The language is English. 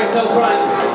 bags up front.